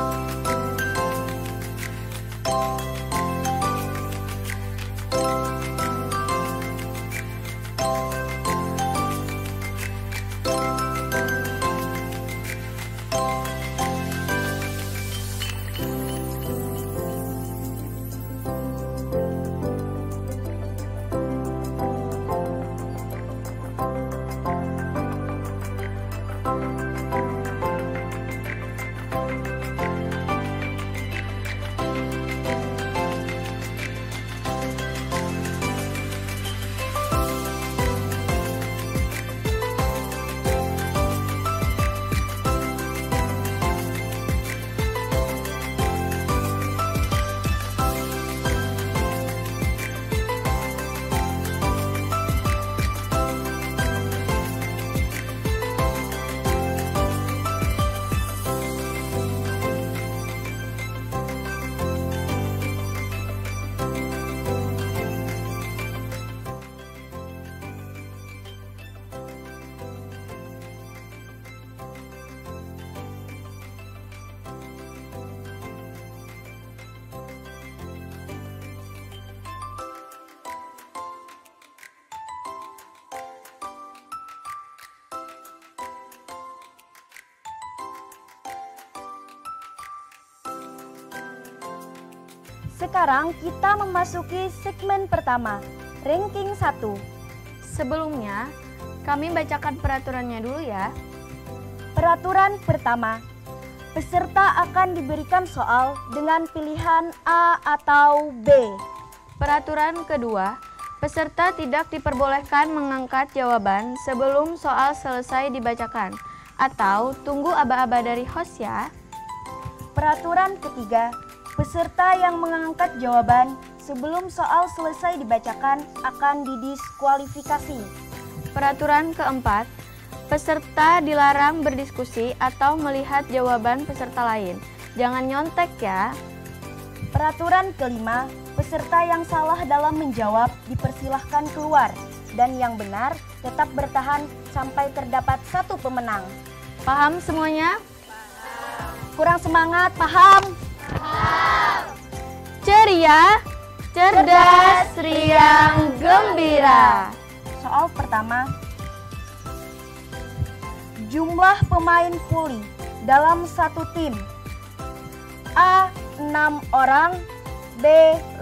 Bye. Sekarang kita memasuki segmen pertama, ranking 1. Sebelumnya, kami bacakan peraturannya dulu ya. Peraturan pertama, peserta akan diberikan soal dengan pilihan A atau B. Peraturan kedua, peserta tidak diperbolehkan mengangkat jawaban sebelum soal selesai dibacakan atau tunggu aba-aba dari host ya. Peraturan ketiga, peserta yang mengangkat jawaban sebelum soal selesai dibacakan akan didiskualifikasi. Peraturan keempat, peserta dilarang berdiskusi atau melihat jawaban peserta lain. Jangan nyontek ya. Peraturan kelima, peserta yang salah dalam menjawab dipersilahkan keluar dan yang benar tetap bertahan sampai terdapat satu pemenang. Paham semuanya? Kurang semangat, paham? Ceria, cerdas, riang, gembira. Soal pertama, jumlah pemain puli dalam satu tim A 6 orang, B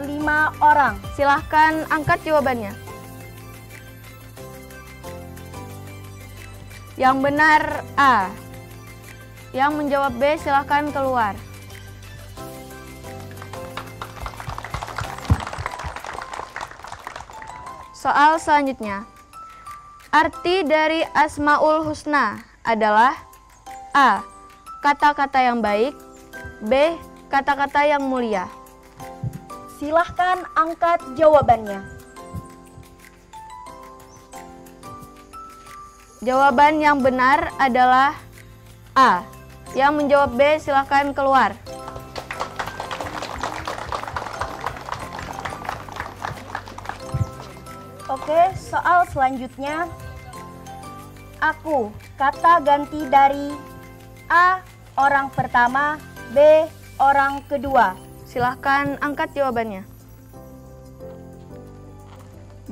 5 orang. Silahkan angkat jawabannya. Yang benar A. Yang menjawab B silahkan keluar. Soal selanjutnya. Arti dari Asmaul Husna adalah A. Kata-kata yang baik B. Kata-kata yang mulia Silahkan angkat jawabannya. Jawaban yang benar adalah A. Yang menjawab B silahkan keluar. Oke, soal selanjutnya. Aku, kata ganti dari A, orang pertama, B, orang kedua. Silahkan angkat jawabannya.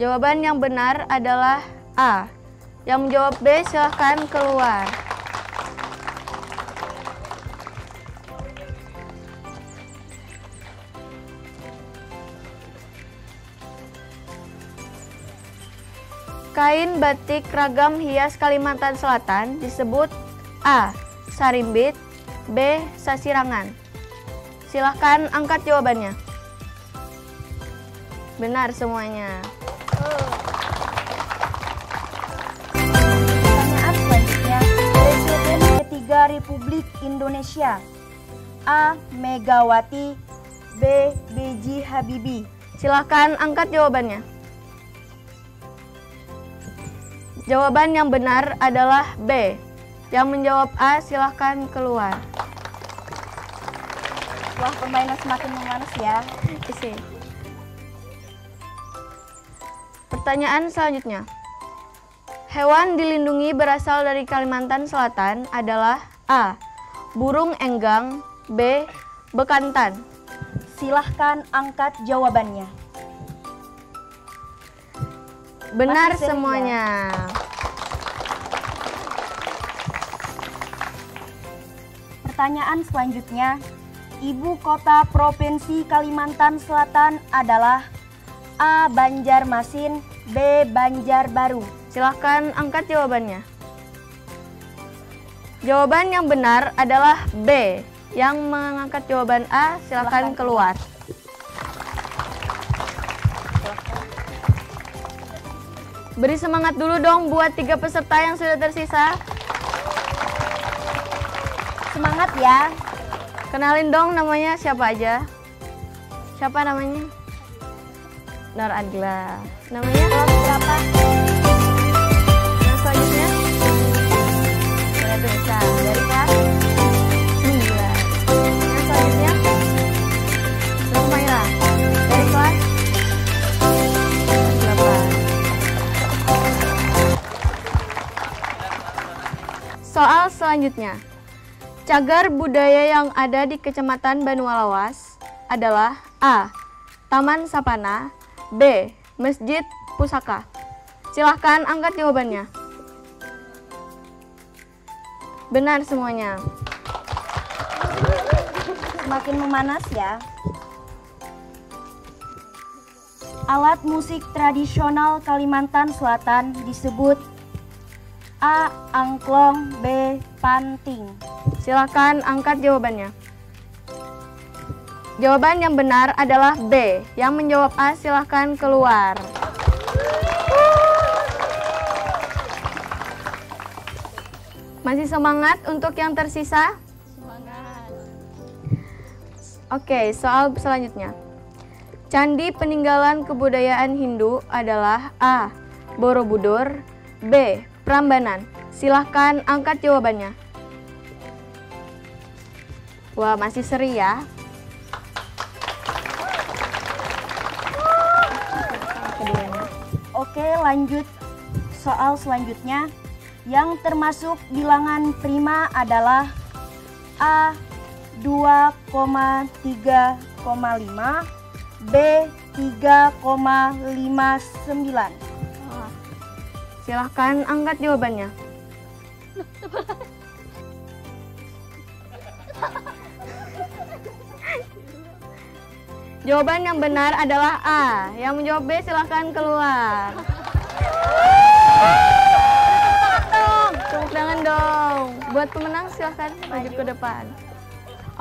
Jawaban yang benar adalah A. Yang menjawab B silahkan keluar. Kain batik ragam hias Kalimantan Selatan disebut A. Sarimbit B. Sasirangan Silahkan angkat jawabannya Benar semuanya ketiga Republik Indonesia. A. Megawati, B. B.J. Habibie. Silahkan angkat jawabannya Jawaban yang benar adalah B. Yang menjawab A silahkan keluar. Wah, permainan semakin memanas ya. Isi. Pertanyaan selanjutnya. Hewan dilindungi berasal dari Kalimantan Selatan adalah A. Burung enggang B. Bekantan. Silahkan angkat jawabannya. Benar Masih semuanya. Pertanyaan selanjutnya, ibu kota provinsi Kalimantan Selatan adalah A. Banjarmasin, B. Banjarbaru. Silahkan angkat jawabannya. Jawaban yang benar adalah B. Yang mengangkat jawaban A, silahkan Silahkan. keluar. Beri semangat dulu dong buat tiga peserta yang sudah tersisa. Semangat ya. Kenalin dong namanya siapa aja. Siapa namanya? Nur Adila. Namanya? Berapa? Yang selanjutnya? Saya. Dari kelas selanjutnya. Cagar budaya yang ada di Kecamatan Banualawas adalah A. Taman Sapana B. Masjid Pusaka Silahkan angkat jawabannya. Benar semuanya. Semakin memanas ya. Alat musik tradisional Kalimantan Selatan disebut A. Angklong B. Panting Silahkan angkat jawabannya. Jawaban yang benar adalah B. Yang menjawab A silahkan keluar. Masih semangat untuk yang tersisa? Semangat. Oke, soal selanjutnya. Candi peninggalan kebudayaan Hindu adalah A. Borobudur B. Prambanan Silahkan angkat jawabannya. Wah, masih seri ya. Oke lanjut soal selanjutnya yang termasuk bilangan prima adalah A 2,3,5 B 3,59 Silahkan angkat jawabannya. Jawaban yang benar adalah A. Yang menjawab B silahkan keluar. Tepuk tangan dong. Buat pemenang silahkan maju ke depan.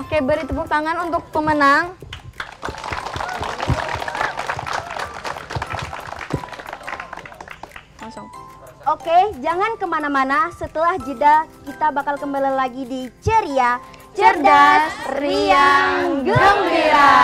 Oke, beri tepuk tangan untuk pemenang. Oke, jangan ke mana-mana. Setelah jeda, kita bakal kembali lagi di Ceria, Cerdas, Riang, Gembira.